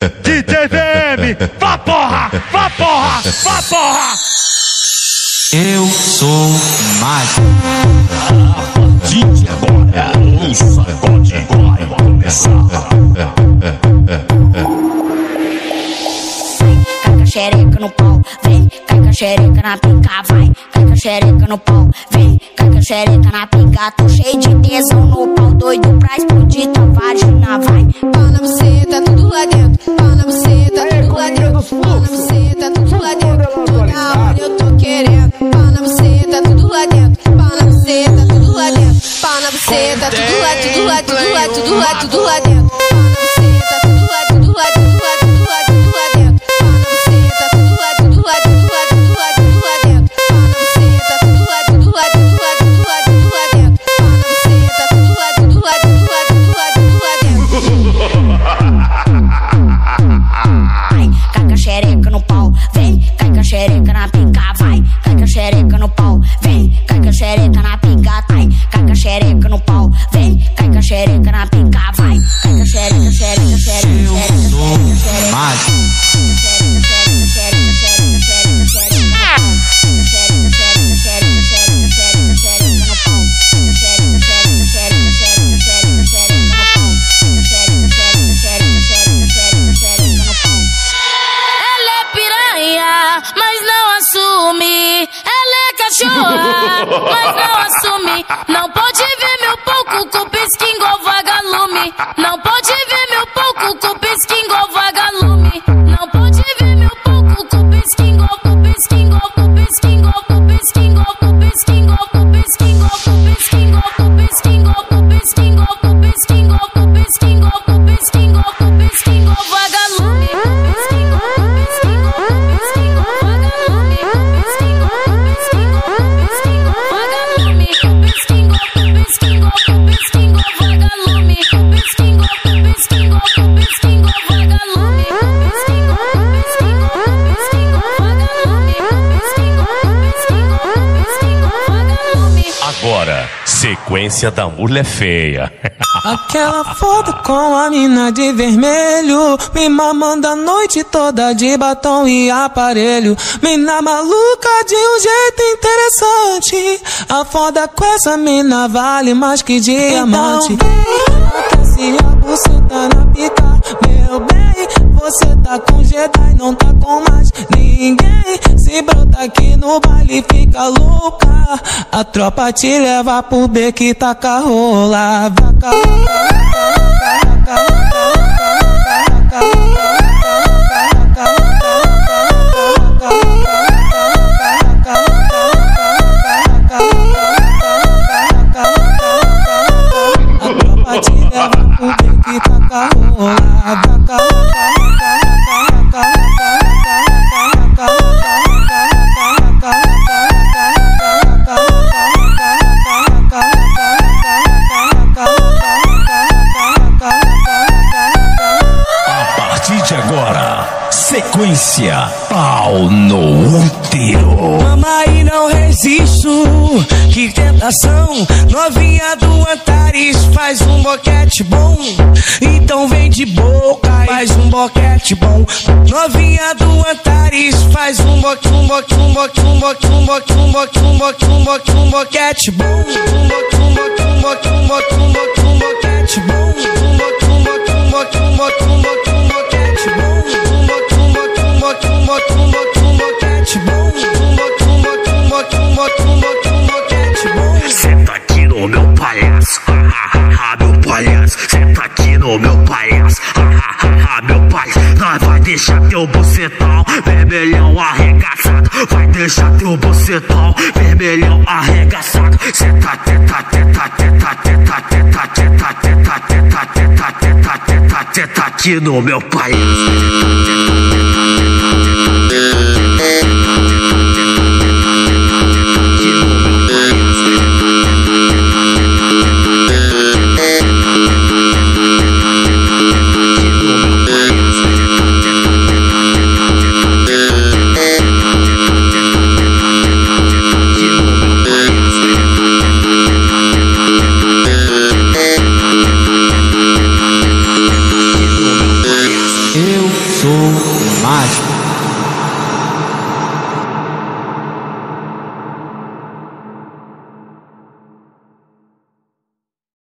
DJ VM, vá porra, vá porra, vá porra! Eu sou mágico. DJ agora, o sacode vai começar. Cai com a xereca no pau, vem, cai com a xereca na pica, vai, cai com a xereca no pau, vem, cai com a xereca na pica, tô cheio de tesão no pau, doido pra explodir tua vagina, vai. Pau na buceta, tudo lá dentro. Buceta, tudo lá, tudo lá, tudo lá, tudo lá, tudo lá dentro. Buceta, tudo lá, tudo lá, tudo lá, tudo lá, tudo lá dentro. Buceta, tudo lá, tudo lá, tudo lá, tudo lá, tudo lá dentro. Buceta, tudo lá, tudo lá, tudo lá, tudo lá, tudo lá dentro. Buceta, tudo lá, tudo lá, tudo lá, tudo lá, tudo lá dentro. Vai, cai com a xereca no pau, vem, cai com a xereca na pica, vai, cai com a xereca no pau, vem, cai com a xereca na pica, vai, Cachorra, mas não assume. Não pode ver meu pouco com igual vagalume. Não pode ver meu pouco com igual vagalume. Da mulher feia. Aquela foto com a mina de vermelho Me mamando a noite toda de batom e aparelho. Mina maluca de um jeito interessante A foda com essa mina vale mais que diamante. Então, se a buceta na pica. Meu bem, você tá com Jedi Não tá com mais ninguém Se brota aqui no baile fica louca. A tropa te leva pro beco e taca rola. Vaca, vaca, sequência pau no útero. Mamãe, não resisto, que tentação. Novinha do Antares faz um boquete bom. Então vem de boca, faz um boquete bom. Novinha do Antares faz um boquete, um boquete, um boquete, um boquete, um boquete, um boquete, um boquete, um boquete, um boquete bom. Um boquete, um boquete, um boquete, um boquete, um boquete, um boquete bom. Um boquete, um boquete, um boquete, um boquete, um boquete, no meu palhaço, ha, ha, ha, ha, meu palhaço. Nós vai deixar teu bucetão vermelhão arregaçado. Vai deixar teu bucetão vermelhão arregaçado. Senta, teta, teta, teta, teta, teta, teta, teta, teta, teta, teta, teta, teta aqui no meu palhaço. O mágico.